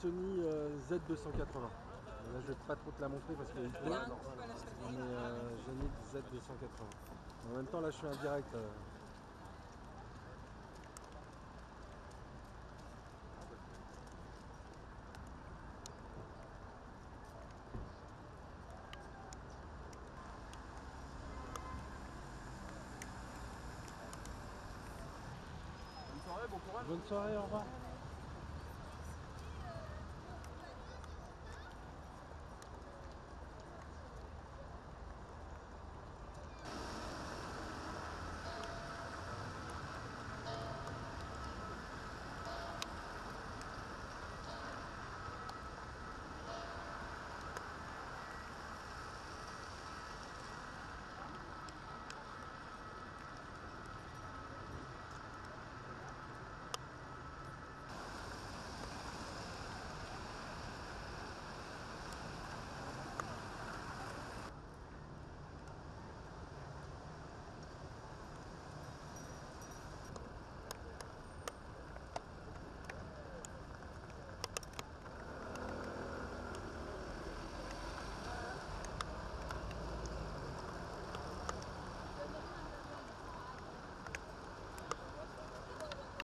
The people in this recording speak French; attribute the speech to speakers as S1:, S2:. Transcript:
S1: Sony euh, Z280. Là, je vais pas trop te la montrer parce qu'il pleut.
S2: Il y a un.
S1: Mais euh, Z280. En même temps, là, je suis en direct. Euh.
S3: Bonne soirée, bon courage.
S1: Bonne soirée, au revoir.